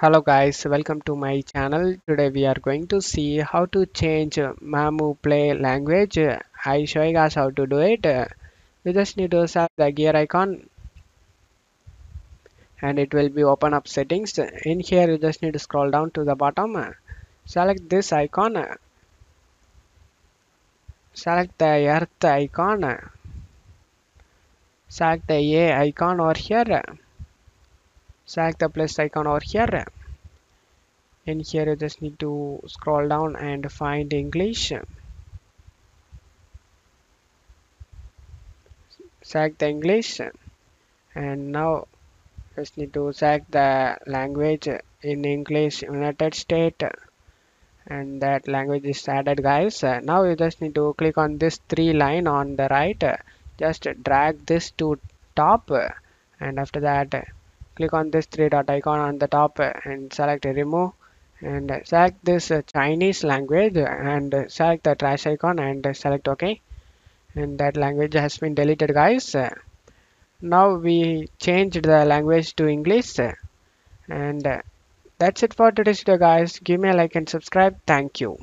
Hello guys, welcome to my channel. Today we are going to see how to change MEmu Play language. I show you guys how to do it. You just need to select the gear icon and it will be open up settings. In here you just need to scroll down to the bottom. Select this icon. Select the earth icon. Select the A icon over here select the plus icon over here. In here you just need to scroll down and find English. Select the English. And now just need to select the language in English United States. And that language is added guys. Now you just need to click on this three line on the right. Just drag this to top. And after that click on this three dot icon on the top and select remove and select this Chinese language and select the trash icon and select OK and that language has been deleted guys. Now we changed the language to English. And that's it for today's video guys. Give me a like and subscribe. Thank you